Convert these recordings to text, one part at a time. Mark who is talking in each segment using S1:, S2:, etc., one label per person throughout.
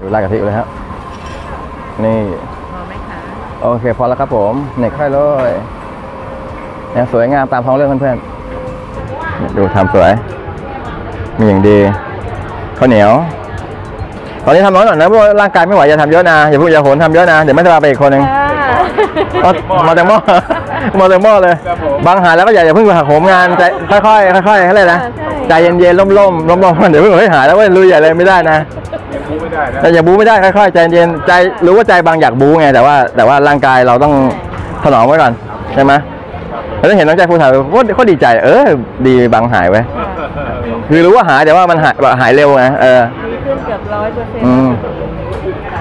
S1: ดูลาดกะทิเลยครับนี่
S2: พอไหมคะ
S1: โอเคพอแล้วครับผมเน็ตค่อยเลยเนี่ยสวยงามตามท้องเรื่องเพื่อนๆเนี่ยดูทำสวย มีอย่างดีข้าวเหนียว ตอนนี้ทำน้อยหน่อยนะเพราะว่าร่างกายไม่ไหวอย่าทำเยอะนะอย่าพูดอย่าโหนทำเยอะนะเดี๋ยวไม่จะมาไปอีกคนหนึ่งเอามาแต่หม้อ มาแต่หม้อเลยบางหาแล้วก็อย่าอย่าเพิ่งไปหักโหมงานใจค่อยๆค่อยๆเขาเลยกนะใจเย็นๆล่มๆล่มๆเดี๋ยวเพิ่งเฮ้ยหายแล้วเว้ยลุยใหญ่เลยไม่ได้นะ
S3: พูดไม่ได้นะ
S1: แต่อย่าบู๊ไม่ได้ค่อยๆใจเย็นใจรู้ว่าใจบางอยากบู๊ไงแต่ว่า แต่ว่าร่างกายเราต้องถนอมไว้ก่อนใช่ไหมแล้วเห็นน้องใจครูถ่ายโคตรเขาดีใจ เออ ดีบางหายไว้ยคือรู้ว่าหายแต่ว่ามันหายแบบหายเร็วไงเออ
S2: ดีขึ้นเกือบร้อยเปอร์เซ็นต์
S1: อืม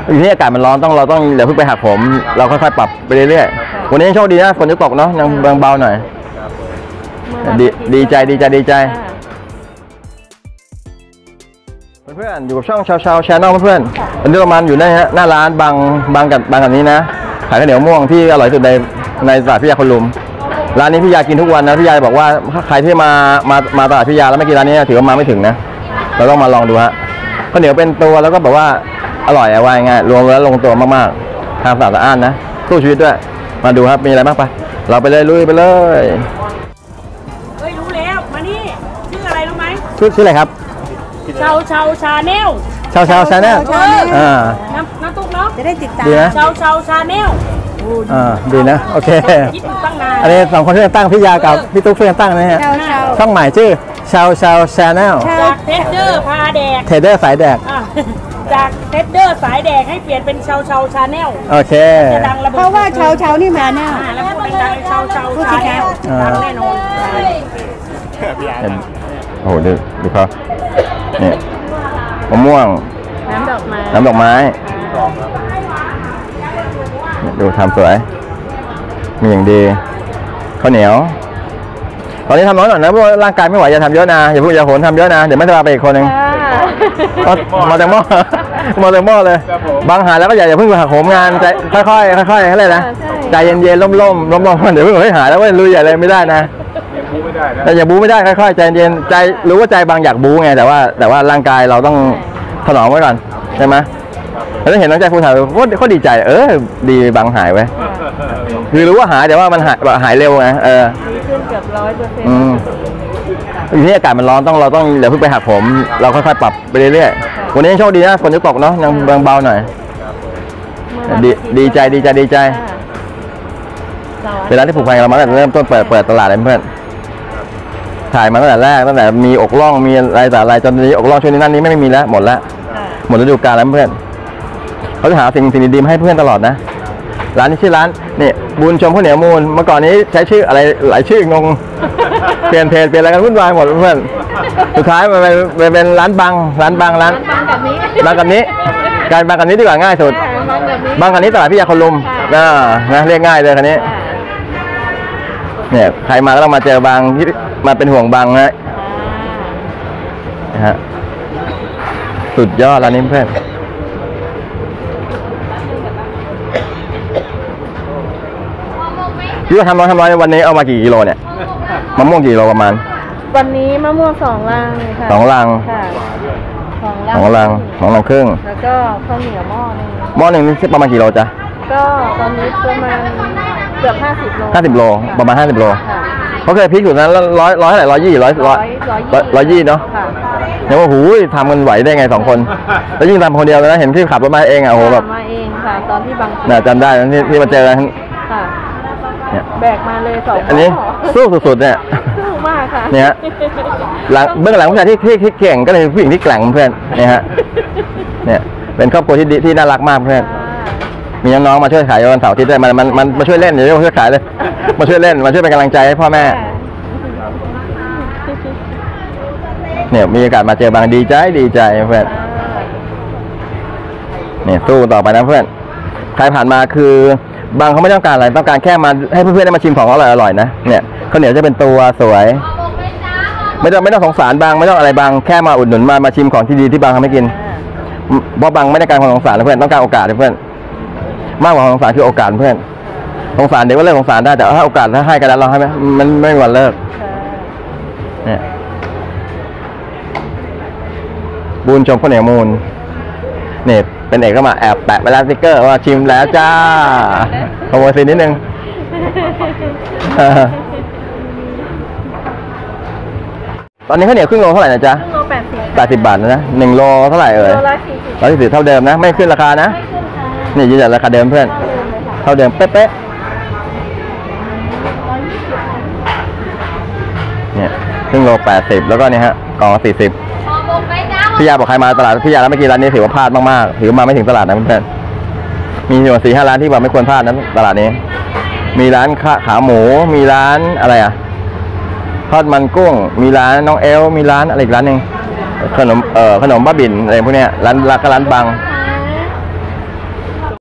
S1: อยู่นี่อากาศมันร้อนต้องเราต้องเดี๋ยวเพิ่งไปหักผม เราค่อยๆปรับไปเรื่อยๆ วันนี้ยังโชคดีนะฝนจะตกเนาะยังเบาๆหน่อย ดีดีใจดีใจดีใจ เพื่อนๆอยู่กับช่องชาวชาวชแนลเพื่อนๆวันนี้เรามาอยู่ในฮะหน้าร้านบางบางกับบางกับนี้นะขายข้าวเหนียวม่วงที่อร่อยที่สุดในในตลาดพิยาคนลุมร้านนี้พี่ยากินทุกวันนะพี่ยาบอกว่าถ้าใครที่มามามาตลาดพิยาแล้วไม่กินร้านนี้ถือว่ามาไม่ถึงนะเราต้องมาลองดูฮะข้าวเหนียวเป็นตัวแล้วก็แบบว่าอร่อยอะว่าง่ายๆรวมแล้วลงตัวมากๆทางสะอาดสะอ้านนะสู้ชีวิตด้วย มาดูครับมีอะไรบ้างไป เราไปเลยลุยไปเลย
S4: เฮ้ยรู้แล้วมานี่ชื่ออะไรรู้ไหม
S1: ชื่อชื่ออะไรครับ
S4: ชาวชาวชาแนล
S1: ชาวชาวชาแนลอ่า
S4: น้ำน้ำตุ๊กเนาะ
S2: จะได้ติดตาม
S1: ดีนะ
S4: ชาวชาวชาแนล
S1: อ่าดีนะโอเค
S4: คิดอยู่ตั้งนาน
S1: อันนี้สองคนช่วยกันตั้งพี่ยากับพี่ตุ๊กช่วยกันตั้งนะฮะ
S2: ชาวชาว
S1: ช่องใหม่ชื่อชาวชาวชาแนล
S4: จากเทสเดอร์พาแดก
S1: เทรดเดอร์สายแดก
S4: อะจาก เทสเดอร์สายแดกให้เปลี่ยนเป็นชาวชาว channel
S1: โอเค
S4: จะดังระเบิด
S2: เพราะว่าชาวชาวนี่มาแน่
S4: อ่าแล้วพูดดังๆชาวชาว channel
S1: อ่า
S4: ดังแน่นอน
S1: เห็นโอ้โหดูดูเขาเนี่ยมะม่วง
S2: น้ำดอกไม้
S1: น้ำดอกไม้เนี่ยดูทำสวย มีอย่างดีข้าวเหนียว ตอนนี้ทำน้อยหน่อยนะเพราะว่าร่างกายไม่ไหวอย่าทำเยอะนะอย่าพูดอย่าโหนทำเยอะนะ เดี๋ยวไม่จะมาไปอีกคนหนึ่งเอามาแต่หม้อ มาแต่หม้อเลยบางหาแล้วก็อย่าอย่าเพิ่งไปหักโหมงานใจค่อยๆค่อยๆเขาเลยกนะใจเย็นๆล่มๆล่มๆเดี๋ยวเพิ่งเฮ้ยหายแล้วเว้ยลุยใหญ่เลยไม่ได้นะ
S3: พูดไม่ได้นะ
S1: แต่อย่าบู๊ไม่ได้ค่อยๆใจเย็นใจรู้ว่าใจบางอยากบู๊ไงแต่ว่า แต่ว่าร่างกายเราต้องถนอมไว้ก่อนใช่ไหมแล้วเห็นน้องใจครูถ่ายโคตรเขาดีใจ เออ ดีบางหายไว้ยคือรู้ว่าหายแต่ว่ามันหายแบบหายเร็วไงเออ
S2: ดีขึ้นเกือบร้อยเปอร์เซ็นต์
S1: อืม อยู่นี่อากาศมันร้อนต้องเราต้องเดี๋ยวเพิ่งไปหักผม เราค่อยๆปรับไปเรื่อยๆวันนี้ยังโชคดีนะฝนจะตกเนาะยังเบาๆหน่อย ดีดีใจดีใจดีใจเป็นร้านที่ผูกพันกับเรามาตั้งแต่เริ่มต้นเปิดเปิดตลาดเลยเพื่อนถ่ายมาตั้งแต่แรกตั้งแต่มีอกล่องมีอะไรแต่อะไรจนนี้อกล่องช่วงนี้นั่นนี้ไม่มีแล้วหมดแล้วหมดฤดูกาลแล้วเพื่อนเขาจะหาสิ่งสิ่งดีๆมาให้เพื่อนตลอดนะร้านนี้ชื่อร้านนี่บุญชมข้าวเหนียวมูลเมื่อก่อนนี้ใช้ชื่ออะไรหลายชื่องง เปลี่ยนเพจเปลี่ยนอะไรกันวุ่นวายหมดเพื่อนสุดท้ายมันเป็นมันเป็นร้านบังร้านบังร้าน
S2: บางกับนี้
S1: บางกับนี้ การบางกับนี้ดีกว่าง่ายสุด
S2: บางกับนี้
S1: บางกันนี้ตลาดพี่ยาคนลุมนะนะเรียกง่ายเลยคันนี้ เนี่ยใครมาก็ต้องมาเจอบางที่มาเป็นห่วงบางนะนะฮะสุดยอดร้านนี้เพื่อนพี่ว่าทำร้อยทำร้อยวันนี้เอามากี่กิโลเนี่ย มะม่วงกี่กิโลประมาณ
S2: วันนี้มะม่วงสองลังค่ะ
S1: สองลัง
S2: ค่ะสองลัง
S1: สองลังสองลังครึ่ง
S2: แล้วก็ข้าวเหนียวหม้อหนึง
S1: หม้อหนึ่งนี่ประมาณกี่โลจ๊ะ
S2: ก็ตอนนี้ประมาณเกือบห้าสิบโล
S1: ห้าสิบโลประมาณห้าสิบโล
S2: ค่ะ
S1: เขาเคยพลิกอยู่นั้นร้อยร้อยเท่าไหร่ร้อยยี่ร้อยร้อย
S2: ร้อย
S1: ร้อยยี่เนาะ
S2: ค่ะ
S1: เนี่ยว่าหูยทำกันไหวได้ไงสองคน แล้วยิ่งทำคนเดียวเลยนะเห็นที่ขับรถมาเองอะโอ้โหแบบ
S2: มาเองค่ะ ตอนที่บาง
S1: น่าจำได้นะที่ที่มาเจอกัน
S2: ค่ะ
S1: เนี่ย
S2: แบกมาเลยสอง
S1: อันนี้
S2: หม้
S1: สู้สุดๆเนี่ย
S2: สู้มากค่ะ
S1: เนี่ยฮะหลังเบื้องหลังผู้ชายที่ที่ที่เก่งก็เลยผู้หญิงที่แกร่งเพื่อนเนี่ยฮะเนี่ยเป็นครอบครัวที่ดีที่น่ารักมากเพื่อน มีน้องๆมาช่วยขายวันเสาร์อาที่ได้มันมันมันมาช่วยเล่นเดี๋ยวมาช่วยขายเลยมาช่วยเล่นมาช่วยเป็นกำลังใจให้พ่อแม่เนี่ยมีโอกาสมาเจอบางดีใจดีใจเพื่อน เนี่ยสู้ต่อไปนะเพื่อน ใครผ่านมาคือ บางเขาไม่ต้องการอะไรต้องการแค่มาให้เพื่อนๆได้มาชิมของอร่อยอร่อยๆนะเนี่ยข้าวเหนียวจะเป็นตัวสวย ไม่ต้องไม่ต้องสงสารบางไม่ต้องอะไรบางแค่มาอุดหนุนมามาชิมของที่ดีที่บางทำให้กินเพราะบางไม่ได้การความสงสารนะเพื่อนต้องการโอกาสนะเพื่อน มากกว่าความสงสารคือโอกาสเพื่อนสงสารเด็กก็เลิกสงสารได้แต่ถ้าโอกาสถ้าให้กันแล้วเราให้ไหมมันไม่มีวันเลิกเนี่ยบุญชมข้าวเหนียวมูลเนี่ เป็นเอกก็มาแอบแปะไปแล้วสติ๊กเกอร์ว่าชิมแล้วจ้าขโมยซีนนิดนึงตอนนี้ข้าวเหนียวครึ่งโลเท่าไหร่นะจ๊ะ
S2: ครึ่งโลแปดสิบ
S1: แปดสิบบาทนะหนึ่งโลเท่าไหร่เอ่ย
S2: โลละสี่สิบ
S1: ร้อยสี่สิบเท่าเดิมนะ ไม่ขึ้นราคานะ
S2: ไม่ขึ้นค่ะ
S1: นี่ยืนยันราคาเดิมเพื่อน
S2: เท่าเดิมเลยค่ะ
S1: เท่าเดิมเป๊ะ
S2: ร้อยยี่สิบค่ะ
S1: ๆเนี่ยครึ่งโลแปดสิบแล้วก็เนี่ยฮะกล่องละสี่สิบ พี่ยาบอกใครมาตลาดพี่ยาแล้วเมื่อกี้ร้านนี้ถือว่าพลาดมากๆถือมาไม่ถึงตลาดนะเพื่อนมีอยู่สี่ห้าร้านที่ว่าไม่ควรพลาดนั้นตลาดนี้ มีร้านขาขาหมู มีร้านอะไรอะทอดมันกุ้ง มีร้านน้องเอล มีร้านอะไรอีกร้านหนึ่งขนมเอ่อขนมบ้าบินอะไรพวกเนี้ยร้านร้านก็ร้านบาง